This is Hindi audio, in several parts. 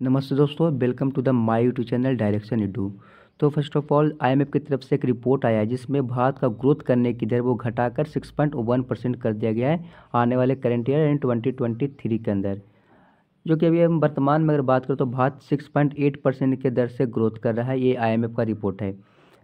नमस्ते दोस्तों welcome to the my YouTube channel direction इडू तो फ़र्स्ट ऑफ़ ऑल आईएमएफ की तरफ़ से एक रिपोर्ट आया है, जिसमें भारत का ग्रोथ करने की दर वो घटाकर 6.1 परसेंट कर दिया गया है आने वाले करंट ईयर एंड 2023 के अंदर। जो कि अभी हम वर्तमान में अगर बात करें तो भारत 6.8 परसेंट के दर से ग्रोथ कर रहा है, ये आईएमएफ का रिपोर्ट है।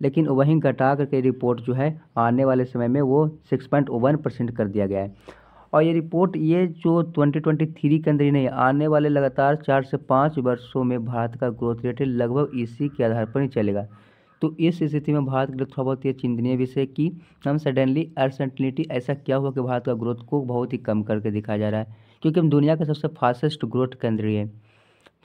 लेकिन वहीं घटा करके रिपोर्ट जो है, आने वाले समय में वो सिक्स परसेंट कर दिया गया है। और ये रिपोर्ट ये जो 2023 के अंदर ही नहीं, आने वाले लगातार चार से पाँच वर्षों में भारत का ग्रोथ रेट लगभग इसी के आधार पर ही चलेगा। तो इस स्थिति में भारत के लिए थोड़ा बहुत ये चिंतनीय विषय कि हम सडनली अनसर्टनिटी ऐसा क्या हुआ कि भारत का ग्रोथ को बहुत ही कम करके दिखाया जा रहा है? क्योंकि हम दुनिया का सबसे फास्टेस्ट ग्रोथ कंट्री है।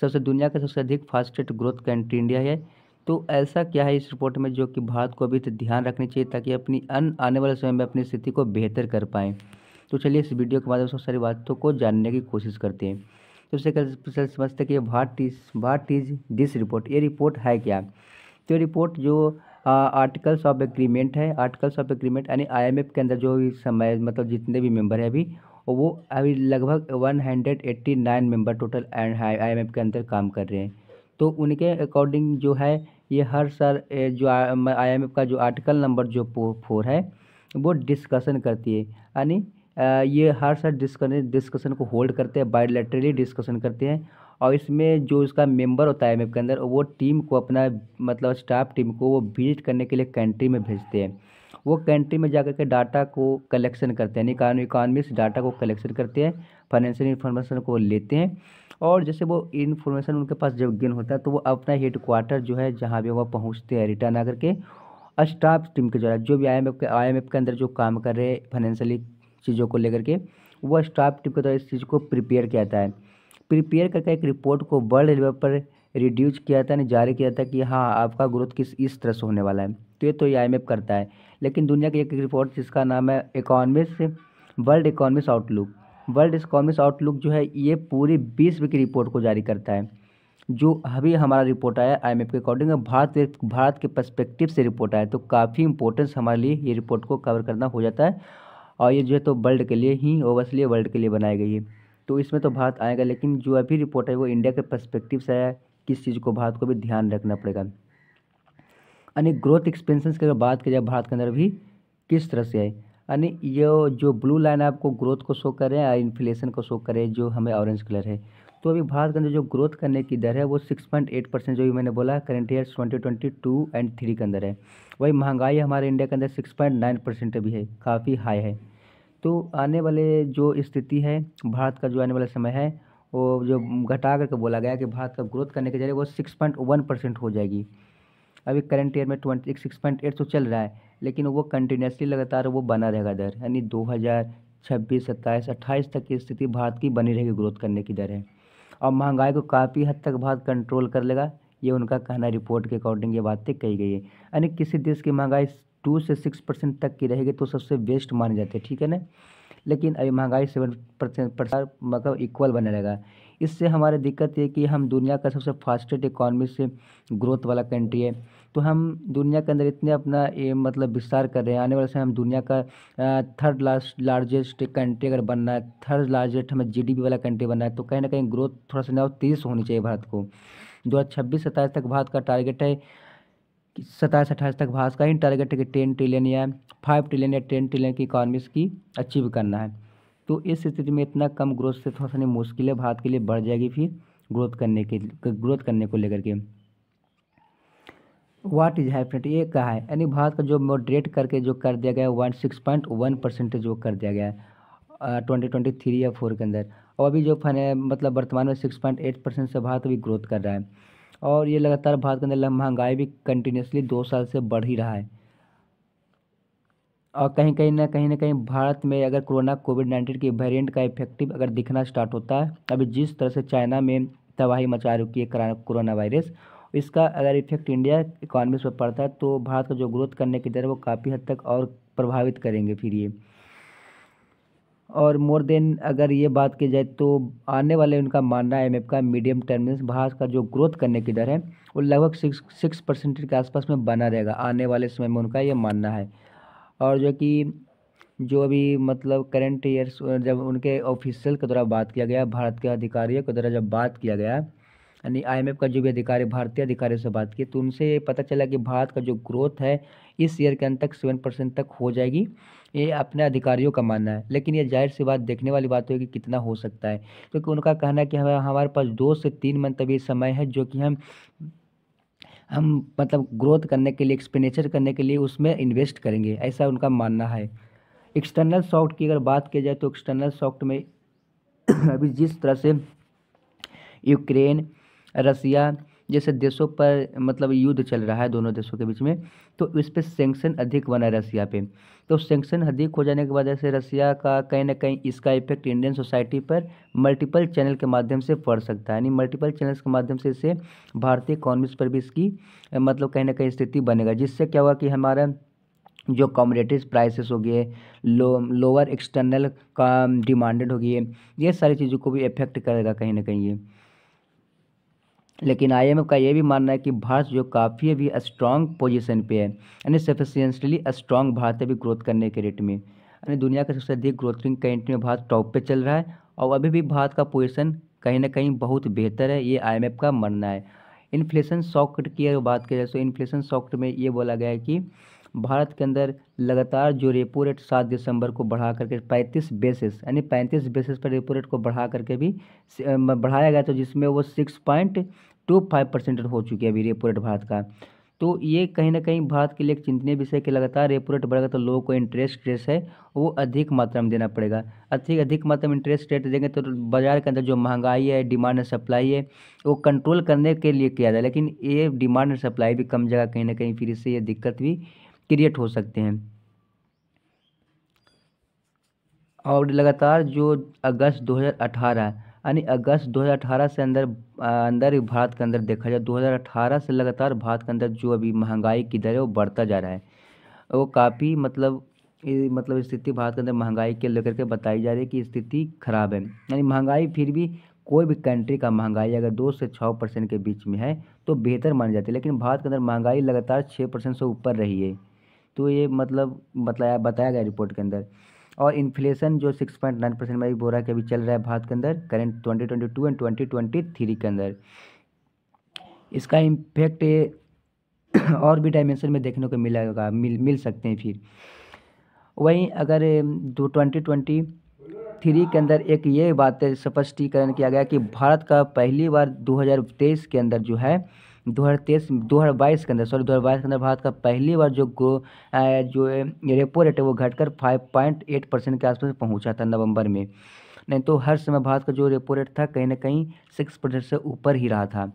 सबसे दुनिया का सबसे अधिक फास्टेस्ट ग्रोथ कंट्री इंडिया है। तो ऐसा क्या है इस रिपोर्ट में जो कि भारत को अभी तो ध्यान रखनी चाहिए ताकि अपनी अन, आने वाले समय में अपनी स्थिति को बेहतर कर पाएँ? तो चलिए इस वीडियो के माध्यम से सारी बातों को जानने की कोशिश करते हैं। सबसे पहले समझते हैं कि what is what is this report, ये रिपोर्ट है क्या? तो ये रिपोर्ट जो आर्टिकल्स ऑफ़ एग्रीमेंट है, आर्टिकल्स ऑफ़ एग्रीमेंट यानी आईएमएफ के अंदर जो भी समय मतलब जितने भी मेंबर हैं अभी, वो अभी लगभग 189 मेंबर टोटल आईएमएफ के अंदर काम कर रहे हैं। तो उनके अकॉर्डिंग जो है, ये हर सर जो आईएमएफ का जो आर्टिकल नंबर जो फोर है, वो डिस्कशन करती है। यानी ये हर साल डिस्कशन डिस्कशन को होल्ड करते हैं बायोलेटरली डिस्कशन करते हैं और इसमें जो इसका मेंबर होता है एम के अंदर, वो टीम को अपना मतलब स्टाफ टीम को वो विज़िट करने के लिए कंट्री में भेजते हैं। वो कंट्री में जाकर के डाटा को कलेक्शन करते हैं, यानी इकानमिक्स डाटा को कलेक्शन करते हैं फाइनेंशियल इन्फॉर्मेशन को लेते हैं और जैसे वो इन्फॉर्मेशन उनके पास जब गेन होता है तो वो अपना हेड क्वार्टर जो है, जहाँ भी वो पहुँचते हैं रिटर्न आकर के स्टाफ टीम के द्वारा, जो भी आई एम के आईएमएफ के अंदर जो काम कर रहे हैं फाइनेंशियली चीज़ों को लेकर के, वह स्टाफ टीम के द्वारा इस चीज़ को प्रिपेयर किया जाता है। प्रिपेयर करके एक रिपोर्ट को वर्ल्ड लेवल पर रिड्यूस किया जाता है जारी किया जाता है कि हाँ आपका ग्रोथ किस, इस तरह से होने वाला है। तो ये तो ये आई करता है। लेकिन दुनिया की एक रिपोर्ट जिसका नाम है economics world economics outlook world economics outlook जो है, ये पूरी विश्व की रिपोर्ट को जारी करता है। जो अभी हमारा रिपोर्ट आया आईएमएफ के अकॉर्डिंग भारत भारत के पर्सपेक्टिव से रिपोर्ट आया। तो काफ़ी इंपॉर्टेंस हमारे लिए ये रिपोर्ट को कवर करना हो जाता है। और ये जो है तो वर्ल्ड के लिए ही ओवरसली वर्ल्ड के लिए बनाई गई है। तो इसमें तो भारत आएगा, लेकिन जो अभी रिपोर्ट है वो इंडिया के पर्सपेक्टिव से आया किस चीज़ को भारत को भी ध्यान रखना पड़ेगा। यानी ग्रोथ एक्सपेंशन की अगर बात की जाए भारत के अंदर भी, किस तरह से आए यानी ये जो ब्लू लाइन आपको ग्रोथ को शो करें या इन्फ्लेशन को शो करें जो हमें ऑरेंज कलर है। तो अभी भारत के अंदर जो ग्रोथ करने की दर है, वो सिक्स पॉइंट एट परसेंट जो भी मैंने बोला current year twenty twenty two and three के अंदर है। वही महँगाई हमारे इंडिया के अंदर सिक्स पॉइंट नाइन परसेंट अभी है, काफ़ी हाई है। तो आने वाले जो स्थिति है, भारत का जो आने वाला समय है, वो जो घटा करके बोला गया कि भारत का ग्रोथ करने के ज़रिए वो सिक्स पॉइंट वन परसेंट हो जाएगी। अभी करंट ईयर में ट्वेंटी सिक्स पॉइंट एट तो चल रहा है, लेकिन वो कंटिन्यूसली लगातार वो बना रहेगा दर, यानी दो हज़ार छब्बीस, सत्ताईस, अट्ठाईस तक की स्थिति भारत की बनी रहेगी ग्रोथ करने की दर है। और महँगाई को काफ़ी हद तक भारत कंट्रोल कर लेगा। ये उनका कहना रिपोर्ट के अकॉर्डिंग ये बातें कही गई है। यानी किसी देश की महँगाई टू से सिक्स परसेंट तक की रहेगी तो सबसे बेस्ट माने जाते हैं, ठीक है ना? लेकिन अभी महँगाई सेवन परसेंट पर मतलब इक्वल बने रहेगा। इससे हमारी दिक्कत ये कि हम दुनिया का सबसे फास्टेस्ट इकॉनमी से ग्रोथ वाला कंट्री है। तो हम दुनिया के अंदर इतने अपना ये मतलब विस्तार कर रहे हैं। आने वाले समय हम दुनिया का थर्ड लास्ट लार्जेस्ट कंट्री अगर बनना है थर्ड लार्जेस्ट हमें जीडीपी वाला कंट्री बनना है तो कहीं ना कहीं ग्रोथ थोड़ा सा ना तेज़ होनी चाहिए भारत को। दो हज़ार छब्बीस सत्ताईस तक भारत का टारगेट है, सत्ताईस अट्ठाईस तक भारत का ही टारगेट है कि टेन ट्रिलियन या फाइव ट्रिलियन या टेन ट्रिलियन की इकॉनमीज की अचीव करना है। तो इस स्थिति में इतना कम ग्रोथ से थोड़ा सा मुश्किल है भारत के लिए बढ़ जाएगी फिर ग्रोथ करने के ग्रोथ करने को लेकर के। वाट इज़ हैपनेट ये कहा है। यानी भारत का जो मॉडरेट करके जो कर दिया गया है one six point one percentage वो कर दिया गया है ट्वेंटी ट्वेंटी थ्री या फोर के अंदर। और अभी जो फन है मतलब वर्तमान में सिक्स पॉइंट एट परसेंट से भारत अभी ग्रोथ कर रहा है। और ये लगातार भारत के अंदर महँगाई भी कंटिन्यूसली दो साल से बढ़ ही रहा है। और कहीं कहीं ना कहीं ना, कहीं भारत में अगर कोरोना कोविड नाइन्टीन के वेरिएंट का इफ़ेक्टिव अगर दिखना स्टार्ट होता है अभी जिस तरह से चाइना में तबाही मचा रुकी है कोरोना वायरस इसका अगर इफ़ेक्ट इंडिया इकॉनमी पर पड़ता है तो भारत का जो ग्रोथ करने की दर वो काफ़ी हद तक और प्रभावित करेंगे फिर ये। और मोर देन अगर ये बात की जाए तो आने वाले उनका मानना है, एमएफ का मीडियम टर्म में भारत का जो ग्रोथ करने की दर है, वो लगभग सिक्स सिक्स परसेंट के आसपास में बना रहेगा, आने वाले समय में उनका ये मानना है। और जो कि, जो अभी मतलब करंट ईयर जब उनके ऑफिशियल के द्वारा बात किया गया, भारत के अधिकारियों के द्वारा जब बात किया गया, यानी आईएमएफ का जो भी अधिकारी, भारतीय अधिकारियों से बात की तो उनसे ये पता चला कि भारत का जो ग्रोथ है, इस ईयर के अंत तक सेवन परसेंट तक हो जाएगी। ये अपने अधिकारियों का मानना है। लेकिन ये ज़ाहिर सी बात, देखने वाली बात होगी कि कितना हो सकता है। क्योंकि तो उनका कहना है कि हमें, हमारे पास दो से तीन मंथ अभी समय है, जो कि हम हम मतलब ग्रोथ करने के लिए एक्सपेंडिचर करने के लिए उसमें इन्वेस्ट करेंगे, ऐसा उनका मानना है। एक्सटर्नल सॉफ्ट की अगर बात की जाए तो एक्सटर्नल सॉफ्ट में अभी जिस तरह से यूक्रेन रसिया जैसे देशों पर मतलब युद्ध चल रहा है दोनों देशों के बीच में तो इस पर सेंक्शन अधिक बना है रसिया पे। तो सेंक्शन अधिक हो जाने की वजह से रसिया का कहीं ना कहीं इसका इफ़ेक्ट इंडियन सोसाइटी पर मल्टीपल चैनल के माध्यम से पड़ सकता है। यानी मल्टीपल चैनल्स के माध्यम से इसे भारतीय इकॉनमिक्स पर भी इसकी मतलब कहीं ना कहीं स्थिति बनेगा। जिससे क्या हुआ कि हमारा जो कॉमोडिटीज़ प्राइसेस हो गए, लो लोअर एक्सटर्नल का डिमांडेड हो गई ये सारी चीज़ों को भी इफ़ेक्ट करेगा कहीं ना कहीं ये। लेकिन आईएमएफ का ये भी मानना है कि भारत जो काफ़ी अभी स्ट्रॉन्ग पोजीशन पे है, यानी सफिशियंटली स्ट्रॉन्ग भारत अभी ग्रोथ करने के रेट में। यानी दुनिया का सबसे अधिक ग्रोथिंग कंट्री में भारत टॉप पे चल रहा है और अभी भी भारत का पोजीशन कहीं ना कहीं बहुत बेहतर है, ये आईएमएफ का मानना है। इन्फ्लेशन शॉक की अगर बात करें तो इन्फ्लेशन शॉक में ये बोला गया है कि भारत के अंदर लगातार जो रेपो रेट सात दिसंबर को बढ़ा करके पैंतीस बेसिस यानी पैंतीस बेसिस पर रेपो रेट को बढ़ा करके भी बढ़ाया गया तो जिसमें वो six point two five percent हो चुकी है अभी रेपो रेट भारत का। तो ये कहीं ना कहीं भारत के लिए एक चिंतनीय विषय कि लगातार रेपो रेट बढ़ेगा तो लोगों को इंटरेस्ट रेट है वो अधिक मात्रा में देना पड़ेगा। अधिक अधिक मात्रा में इंटरेस्ट रेट देंगे तो बाज़ार के अंदर जो महँगाई है डिमांड एंड सप्लाई है, वो कंट्रोल करने के लिए किया जाए। लेकिन ये डिमांड एंड सप्लाई भी कम जगह कहीं ना कहीं फिर इससे ये दिक्कत भी क्रिएट हो सकते हैं। और लगातार जो अगस्त 2018 यानी अगस्त 2018 से अंदर अंदर भारत के अंदर देखा जाए 2018 से लगातार भारत के अंदर जो अभी महँगाई की दर है वो बढ़ता जा रहा है। वो काफ़ी मतलब मतलब स्थिति भारत के अंदर महँगाई के लेकर के बताई जा रही है कि स्थिति खराब है। यानी महँगाई फिर भी कोई भी कंट्री का महँगाई अगर दो से छः परसेंट के बीच में है तो बेहतर मानी जाती है। लेकिन भारत के अंदर महँगाई लगातार छः परसेंट से ऊपर रही है। तो ये मतलब बताया बताया गया रिपोर्ट के अंदर। और इन्फ्लेशन जो सिक्स पॉइंट नाइन परसेंट में रहा है अभी चल रहा है भारत के अंदर current twenty twenty two and twenty twenty three के अंदर। इसका इम्पैक्ट और भी डायमेंशन में देखने को मिलेगा, मिल मिल सकते हैं फिर। वहीं अगर दो ट्वेंटी ट्वेंटी थ्री के अंदर एक ये बात स्पष्टीकरण किया गया कि भारत का पहली बार 2023 के अंदर जो है दो हज़ार तेईस, दो हज़ार बाईस के अंदर सॉरी दो हज़ार बाईस के अंदर भारत का पहली बार जो ग्रो जो रेपो रेट है वो घटकर फाइव पॉइंट एट परसेंट के आसपास पहुँचा था नवंबर में। नहीं तो हर समय भारत का जो रेपो रेट था कहीं ना कहीं सिक्स परसेंट से ऊपर ही रहा था।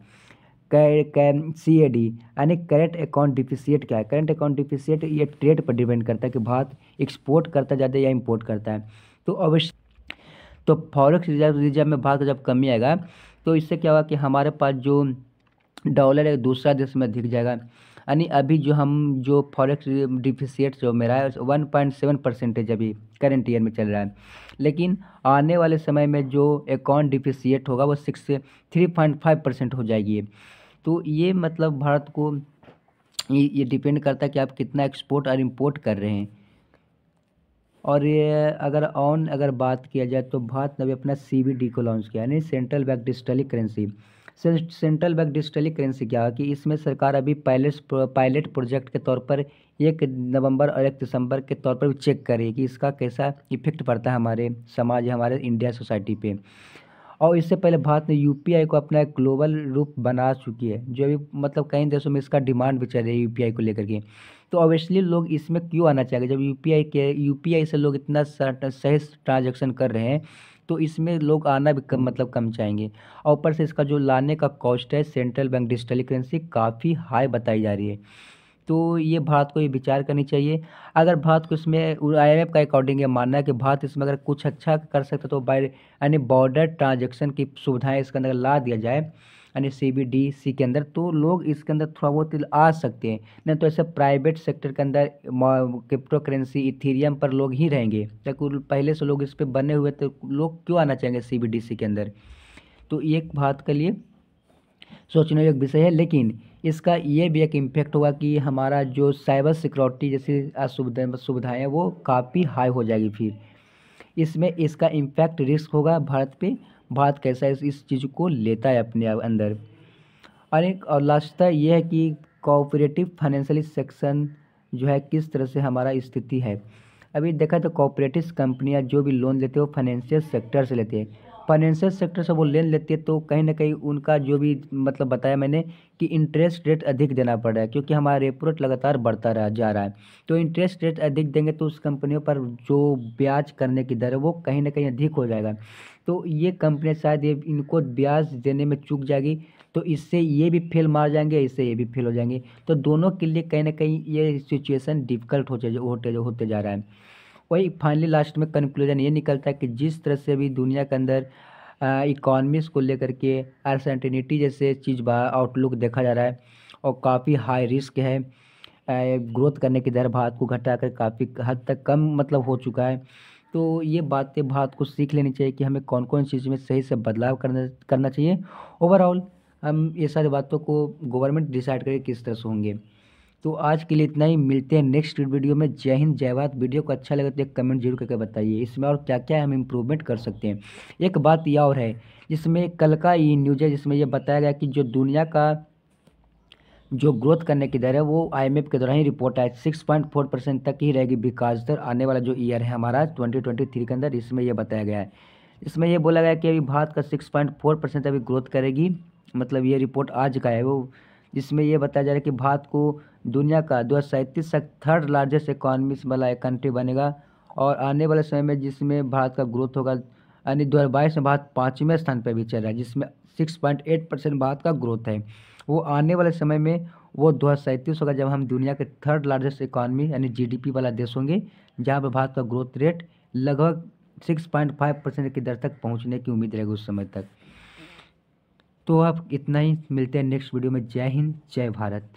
सी ए डी यानी करेंट अकाउंट डिफिशियट क्या है? करेंट अकाउंट डिफिशियट ये ट्रेड पर डिपेंड करता है कि भारत एक्सपोर्ट करता है ज़्यादा या इम्पोर्ट करता है। तो अवश्य तो फॉरेक्स रिज़र्व रिज़र्व में भारत का जब कमी आएगा तो इससे क्या होगा कि हमारे पास जो डॉलर एक दूसरा देश में दिख जाएगा। यानी अभी जो हम, जो फॉरेक्स डिफिशियट जो मेरा है वन पॉइंट सेवन परसेंटेज अभी करेंट ईयर में चल रहा है। लेकिन आने वाले समय में जो अकाउंट डिफिशियट होगा, वो six three point five percent हो जाएगी। तो ये मतलब भारत को, ये ये डिपेंड करता है कि आप कितना एक्सपोर्ट और इम्पोर्ट कर रहे हैं। और ये अगर ऑन अगर बात किया जाए तो भारत ने अभी अपना सी को लॉन्च किया, यानी central bank digitally currency central bank digitally currency क्या है कि इसमें सरकार अभी पायलट पायलट प्रोजेक्ट के तौर पर एक नवंबर और एक दिसंबर के तौर पर भी चेक करे कि इसका कैसा इफ़ेक्ट पड़ता है हमारे समाज, हमारे इंडिया सोसाइटी पे। और इससे पहले भारत ने यूपीआई को अपना एक ग्लोबल रूप बना चुकी है, जो अभी मतलब कई देशों में इसका डिमांड भी चल रही है यूपीआई को लेकर के। तो ऑब्वियसली लोग इसमें क्यों आना चाहेंगे? जब यूपीआई के यूपीआई से लोग इतना सही ट्रांजेक्शन कर रहे हैं तो इसमें लोग आना भी कम मतलब कम चाहेंगे। और ऊपर से इसका जो लाने का कॉस्ट है सेंट्रल बैंक डिजिटली करेंसी काफ़ी हाई बताई जा रही है। तो ये भारत को ये विचार करनी चाहिए। अगर भारत को इसमें आई का अकॉर्डिंग ये मानना है कि भारत इसमें अगर कुछ अच्छा कर सकता तो बाय यानी बॉर्डर ट्रांजेक्शन की सुविधाएँ इसके अंदर ला दिया जाए। यानी सी बी डी सी के अंदर तो लोग इसके अंदर थोड़ा बहुत आ सकते हैं। नहीं तो ऐसे प्राइवेट सेक्टर के अंदर क्रिप्टो करेंसी इथीरियम पर लोग ही रहेंगे। क्योंकि पहले से लोग इस पर बने हुए तो लोग क्यों आना चाहेंगे सी बी डी सी के अंदर? तो ये भारत के लिए सोचने योग्य विषय है, लेकिन इसका ये भी एक इम्पैक्ट होगा कि हमारा जो साइबर सिक्योरिटी जैसी असुविधा, सुविधाएँ वो काफ़ी हाई हो जाएगी फिर। इसमें इसका इम्पैक्ट रिस्क होगा भारत पे भारत कैसा इस, इस चीज़ को लेता है अपने अंदर। और एक और लास्ट यह है कि कोऑपरेटिव फाइनेंशियल सेक्शन जो है किस तरह से हमारा स्थिति है। अभी देखा तो कोऑपरेटिव कंपनियाँ जो भी लोन लेते हैं वो फाइनेंशियल सेक्टर से लेते हैं। फाइनेंशियल सेक्टर से वो लेन लेती है तो कहीं ना कहीं उनका जो भी मतलब बताया मैंने कि इंटरेस्ट रेट अधिक देना पड़ रहा है, क्योंकि हमारा रेपो रेट लगातार बढ़ता रहा, जा रहा है। तो इंटरेस्ट रेट अधिक देंगे तो उस कंपनियों पर जो ब्याज करने की दर है, वो कहीं ना कहीं अधिक हो जाएगा। तो ये कंपनियाँ शायद ये इनको ब्याज देने में चूक जाएगी तो इससे ये भी फेल मार जाएँगे, इससे ये भी फेल हो जाएँगे। तो दोनों के लिए कहीं ना कहीं ये सिचुएशन डिफ़िकल्ट होते होते होते जा रहा है। वही फाइनली लास्ट में कंक्लूजन ये निकलता है कि जिस तरह से अभी दुनिया के अंदर इकॉनमीज को लेकर के अनसर्टेनिटी जैसे चीज़ आउटलुक देखा जा रहा है और काफ़ी हाई रिस्क है। ग्रोथ करने की दर भारत को घटाकर काफ़ी हद तक कम मतलब हो चुका है। तो ये बातें भारत को सीख लेनी चाहिए कि हमें कौन कौन चीज़ में सही से बदलाव करना करना चाहिए। ओवरऑल हम ये सारी बातों को गवर्नमेंट डिसाइड करे किस तरह से होंगे। तो आज के लिए इतना ही। मिलते हैं नेक्स्ट वीडियो में। जय हिंद, जय भारत। वीडियो को अच्छा लगे तो एक कमेंट ज़रूर करके बताइए। इसमें और क्या क्या हम इम्प्रूवमेंट कर सकते हैं? एक बात यह और है, जिसमें कल का ये न्यूज़ है, जिसमें यह बताया गया कि जो दुनिया का जो ग्रोथ करने की दर है, वो आईएमएफ के द्वारा ही रिपोर्ट आए सिक्स पॉइंट फोर परसेंट तक ही रहेगी विकास दर। आने वाला जो ईयर है हमारा ट्वेंटी ट्वेंटी थ्री के अंदर, इसमें यह बताया गया है। इसमें यह बोला गया कि अभी भारत का सिक्स पॉइंट फोर परसेंट अभी ग्रोथ करेगी। मतलब ये रिपोर्ट आज का है, वो जिसमें यह बताया जा रहा है कि भारत को दुनिया का दो हज़ार थर्ड लार्जेस्ट इकॉनमी वाला एक कंट्री बनेगा और आने वाले समय में जिसमें भारत का ग्रोथ होगा, यानी दो हज़ार बाईस में भारत पाँचवें स्थान पर भी चल रहा है, जिसमें six point eight percent Bharat का ग्रोथ है। वो आने वाले समय में वो दो हज़ार सैंतीस होगा जब हम दुनिया के थर्ड लार्जेस्ट इकॉनमी यानी जीडीपी वाला देश होंगे, जहाँ पर भारत का ग्रोथ रेट लगभग सिक्स पॉइंट फाइव परसेंट की दर तक पहुँचने की उम्मीद रहेगी उस समय तक। तो आप इतना ही मिलते हैं नेक्स्ट वीडियो में। जय हिंद जय भारत।